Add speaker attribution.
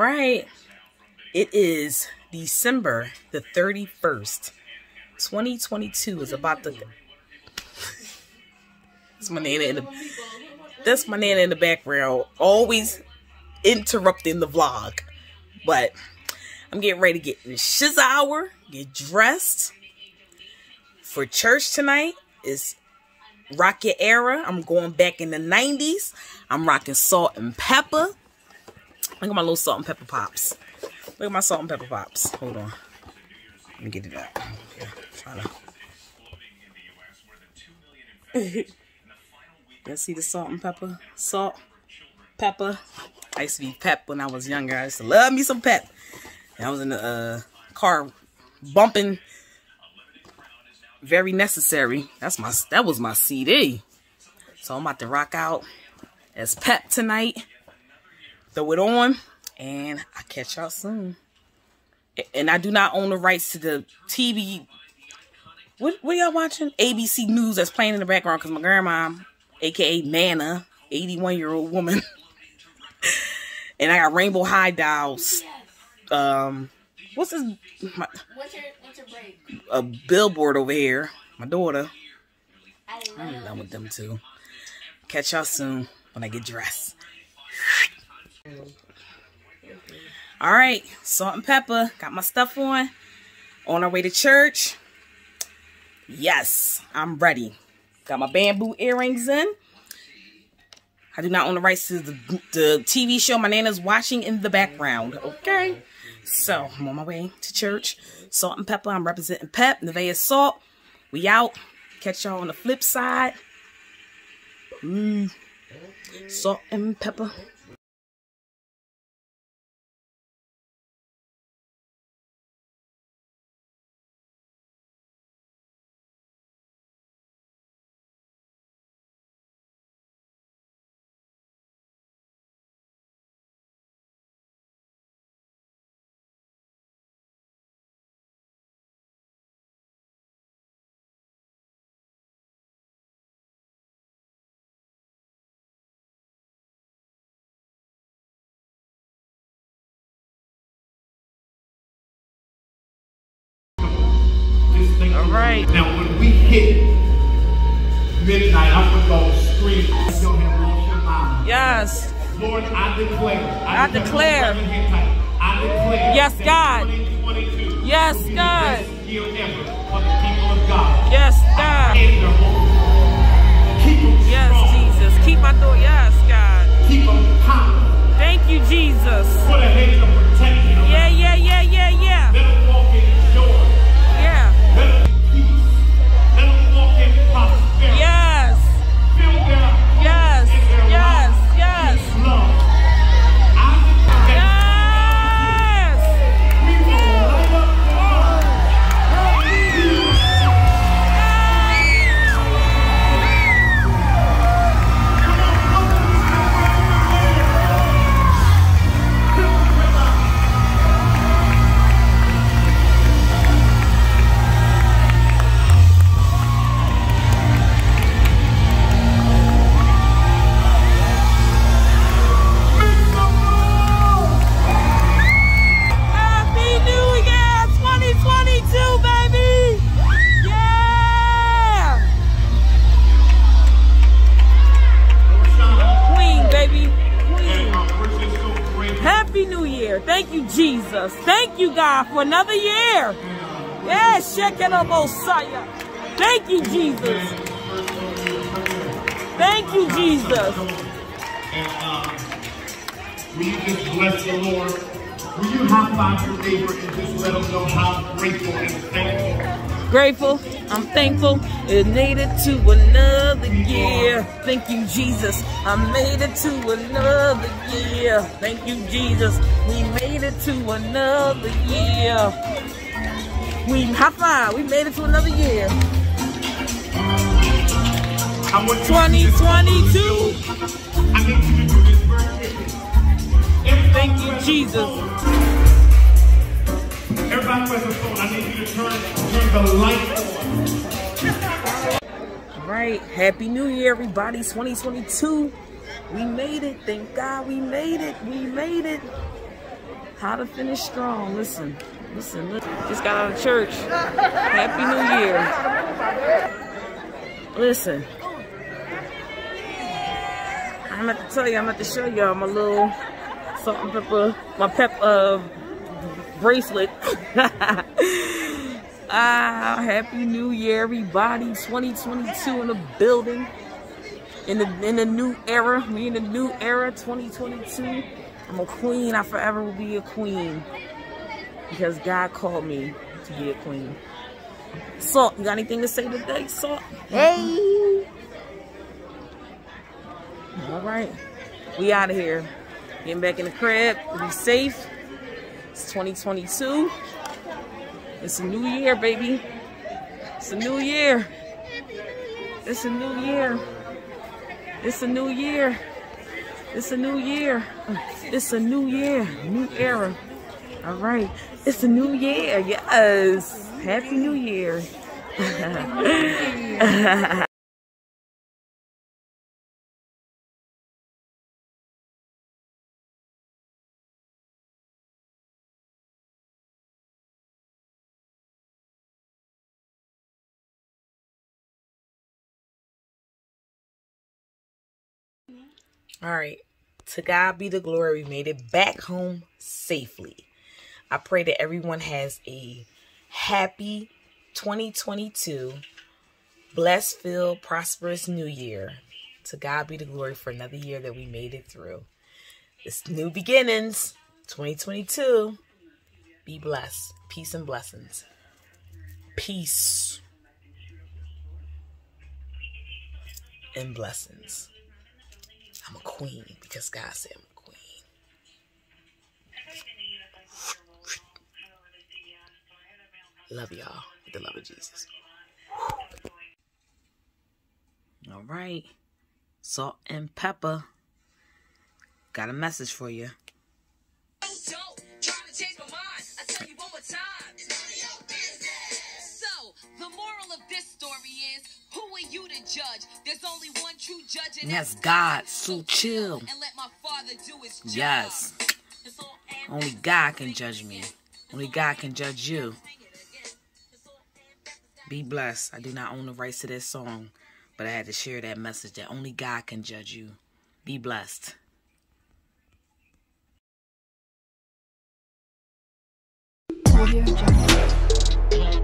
Speaker 1: right. It is December the 31st. 2022 is about to That's my nana in the That's my nana in the background. Always interrupting the vlog. But I'm getting ready to get in the shiz hour, get dressed for church tonight. Is Rocket Era. I'm going back in the 90s. I'm rocking Salt-N-Pepa. Look at my little salt and pepper pops. Look at my salt and pepper pops. Hold on. Let me get it out. Yeah, to. you see the Salt-N-Pepa? Salt, pepper. I used to be pep when I was younger. I used to love me some pep. And I was in the uh, car bumping very necessary. That's my that was my CD. So I'm about to rock out as pep tonight. Throw it on and I'll catch y'all soon. And I do not own the rights to the TV. What, what y'all watching? ABC News that's playing in the background because my grandma, aka Nana, 81 year old woman. and I got Rainbow High Dials. Um, what's this? My, what's your what's your? A billboard over here. My daughter. I'm done with them too. Catch y'all soon when I get dressed. All right, Salt-N-Pepa. Got my stuff on. On our way to church. Yes, I'm ready. Got my bamboo earrings in. I do not own the rights to the, the TV show my Nana's watching in the background. Okay. So, I'm on my way to church. Salt-N-Pepa. I'm representing Pep. Nevaeh Salt. We out. Catch y'all on the flip side. Mmm. Salt and pepper.
Speaker 2: Hit midnight, I'm going to go scream.
Speaker 1: Yes.
Speaker 2: Lord, I declare. I,
Speaker 1: I declare.
Speaker 2: I declare.
Speaker 1: Yes, God. Yes, God. Yes, God. Yes, Jesus. Keep my Happy New Year. Thank you, Jesus. Thank you, God, for another year. Yes, Shekinah Mosiah. Thank you, Jesus. Thank you, Jesus.
Speaker 2: And uh, will you just bless the Lord? Will you high five your neighbor and just let them know how grateful and thankful?
Speaker 1: Grateful. I'm thankful. It made it to another year. Thank you, Jesus. I made it to another year. Thank you, Jesus. We made it to another year. We high five. We made it to another year.
Speaker 2: I want you to just-
Speaker 1: 2022.
Speaker 2: I need you
Speaker 1: All right. Happy New Year, everybody. 2022. We made it. Thank God we made it. We made it. How to finish strong. Listen, listen, listen. Just got out of church. Happy New Year. Listen. I'm about to tell you, I'm about to show y'all my little Salt-N-Pepa, my pep uh, bracelet. ah, Happy New Year, everybody. 2022 in the building. In the in the new era. We in the new era, 2022. I'm a queen. I forever will be a queen. Because God called me to be a queen. Salt, you got anything to say today, Salt?
Speaker 3: Hey!
Speaker 1: All right. We out of here. Getting back in the crib. Be safe. It's 2022. It's a new year, baby. It's a new year. It's a new year. It's a new year. It's a new year. It's a new year. New era. All right. It's a new year. Yes. Happy New Year. All right. To God be the glory. We made it back home safely. I pray that everyone has a happy 2022, blessed, filled, prosperous new year. To God be the glory for another year that we made it through. It's new beginnings, 2022. Be blessed. Peace and blessings. Peace and blessings. I'm a queen because God said I'm a queen. Love y'all with the love of Jesus. All right. Salt and pepper. Got a message for you.
Speaker 4: So, the moral of this story is who are you to judge? There's only one true judge,
Speaker 1: And that's God. So chill.
Speaker 4: And let my father do his job.
Speaker 1: Yes. Only God can judge me. Only God can judge you. Be blessed. I do not own the rights to this song, but I had to share that message that only God can judge you. Be blessed.
Speaker 3: Audio Jungle.